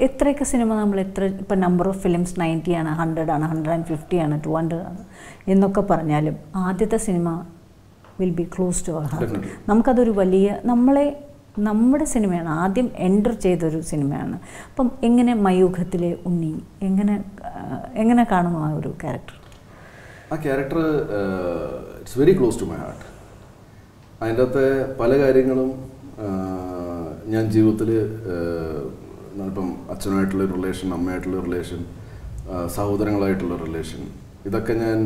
എത്രയൊക്കെ സിനിമ നമ്മൾ എത്ര ഇപ്പം നമ്പർ ഓഫ് ഫിലിംസ് നയന്റി ആണ് ഹൺഡ്രഡ് ആണ് ഹൺഡ്രഡ് ആൻഡ് ഫിഫ്റ്റി ആണ് ടു ഹൺഡ്രഡ് ആണ് എന്നൊക്കെ പറഞ്ഞാലും ആദ്യത്തെ cinema will be close to our heart നമുക്കതൊരു വലിയ നമ്മളെ നമ്മുടെ സിനിമയാണ് ആദ്യം എന്റർ ചെയ്തൊരു സിനിമയാണ്. അപ്പം എങ്ങനെ മയൂഖത്തിലെ ഉണ്ണി എങ്ങനെ എങ്ങനെ കാണുന്നു ആ ഒരു ക്യാരക്ടർ ആ character it's very close to my heart അതിന്റെ അകത്തെ പല കാര്യങ്ങളും ഞാൻ ജീവിതത്തിൽ ഇപ്പം അച്ഛനുമായിട്ടുള്ള റിലേഷൻ അമ്മയായിട്ടുള്ള റിലേഷൻ സഹോദരങ്ങളായിട്ടുള്ള റിലേഷൻ ഇതൊക്കെ ഞാൻ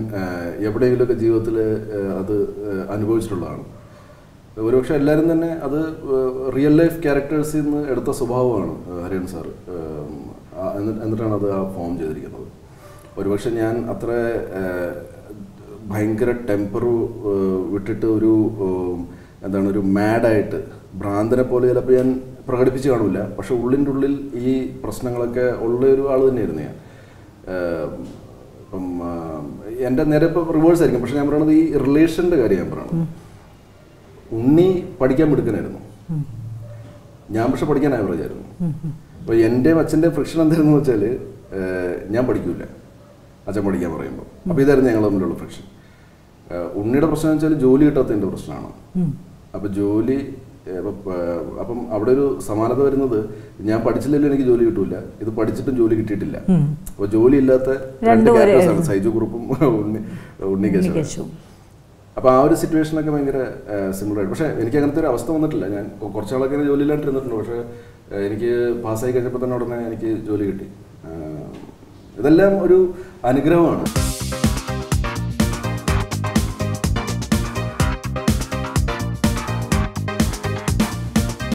എവിടെയെങ്കിലുമൊക്കെ ജീവിതത്തിൽ അത് അനുഭവിച്ചിട്ടുള്ളതാണ്. ഒരുപക്ഷെ എല്ലാവരും തന്നെ അത് റിയൽ ലൈഫ് ക്യാരക്ടേഴ്സിൽ നിന്ന് എടുത്ത സ്വഭാവമാണ് ഹരിയൻ സാർ എന്നിട്ടാണ് അത് ആ ഫോം ചെയ്തിരിക്കുന്നത്. ഒരുപക്ഷെ ഞാൻ അത്ര ഭയങ്കര ടെമ്പർ വിട്ടിട്ട് ഒരു എന്താണ് ഒരു മാഡായിട്ട് ഭ്രാന്തനെ പോലെ ചിലപ്പോൾ ഞാൻ പ്രകടിപ്പിച്ച് കാണില്ല പക്ഷെ ഉള്ളിന്റെ ഉള്ളിൽ ഈ പ്രശ്നങ്ങളൊക്കെ ഉള്ള ഒരു ആൾ തന്നെയായിരുന്നു ഞാൻ. ഇപ്പം എന്റെ നേരെ ഇപ്പോൾ റിവേഴ്സ് ആയിരിക്കും. പക്ഷെ ഞാൻ പറയുന്നത് ഈ റിലേഷന്റെ കാര്യം ഞാൻ പറയണത് ഉണ്ണി പഠിക്കാൻ മിടുക്കനായിരുന്നു. ഞാൻ പക്ഷെ പഠിക്കാൻ ആവറേജ് ആയിരുന്നു. അപ്പോൾ എന്റെയും അച്ഛന്റെ ഫ്രിക്ഷൻ എന്തായിരുന്നു വെച്ചാൽ ഞാൻ പഠിക്കൂല അച്ഛൻ പഠിക്കാൻ പറയുമ്പോൾ. അപ്പോൾ ഇതായിരുന്നു ഞങ്ങൾ തമ്മിലുള്ള ഫ്രിക്ഷൻ ഉണ്ണിയുടെ പ്രശ്നം എന്ന് വെച്ചാൽ ജോലി കിട്ടാത്തതിന്റെ പ്രശ്നമാണ്. അപ്പോൾ ജോലി അപ്പം, അവിടെ ഒരു സമാനത വരുന്നത് ഞാൻ പഠിച്ചില്ലെങ്കിൽ എനിക്ക് ജോലി കിട്ടൂല ഇത് പഠിച്ചിട്ടും ജോലി കിട്ടിയിട്ടില്ല. അപ്പോൾ ജോലി ഇല്ലാത്ത രണ്ട് ക്യാരക്ടേഴ്സാണ് സൈജു കുറുപ്പും ഉണ്ണി ഉണ്ണി കേശവൻ കേശവും. അപ്പോൾ ആ ഒരു സിറ്റുവേഷനൊക്കെ ഭയങ്കര സിമിലർ ആയിട്ട്. പക്ഷെ എനിക്ക് അങ്ങനത്തെ ഒരു അവസ്ഥ വന്നിട്ടില്ല. ഞാൻ കുറച്ചാളൊക്കെ കുറച്ച് ഇങ്ങനെ ജോലിയിലായിട്ടിരുന്നിട്ടുണ്ട് പക്ഷേ എനിക്ക് പാസ്സായി കഴിഞ്ഞപ്പോൾ തന്നെ ഉടനെ എനിക്ക് ജോലി കിട്ടി. ഇതെല്ലാം ഒരു അനുഗ്രഹമാണ്.